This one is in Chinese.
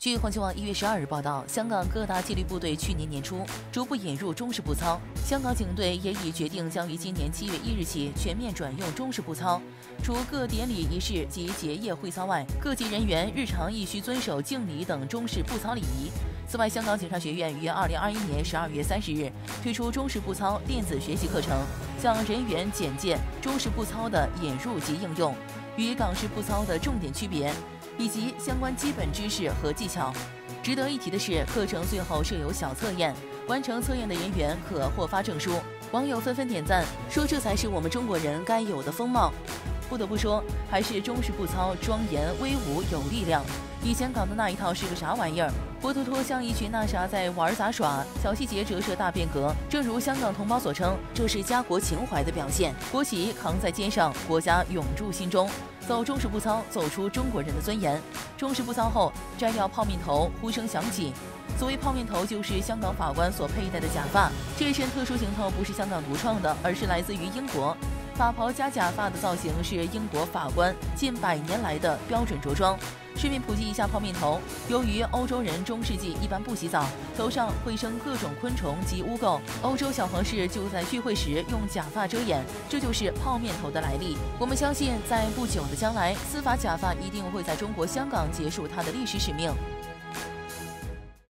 据环球网一月十二日报道，香港各大纪律部队去年年初逐步引入中式步操，香港警队也已决定将于今年七月一日起全面转用中式步操。除各典礼仪式及结业会操外，各级人员日常亦需遵守敬礼等中式步操礼仪。此外，香港警察学院于二零二一年十二月三十日推出中式步操电子学习课程，向人员简介中式步操的引入及应用，与港式步操的重点区别。以及相关基本知识和技巧。值得一提的是，课程最后设有小测验，完成测验的人员可获发证书。网友纷纷点赞，说这才是我们中国人该有的风貌。不得不说，还是中式步操庄严威武有力量。以前搞的那一套是个啥玩意儿？活脱脱像一群那啥在玩杂耍，小细节折射大变革。正如香港同胞所称，这是家国情怀的表现。国旗扛在肩上，国家永驻心中。走中式步操，走出中国人的尊严。中式步操后，摘掉泡面头，呼声响起。所谓泡面头，就是香港法官所佩戴的假发。这身特殊行头不是香港独创的，而是来自于英国。法袍加假发的造型是英国法官近百年来的标准着装。顺便普及一下泡面头，由于欧洲人中世纪一般不洗澡，头上会生各种昆虫及污垢，欧洲小皇室就在聚会时用假发遮掩，这就是泡面头的来历。我们相信，在不久的将来，司法假发一定会在中国香港结束它的历史使命。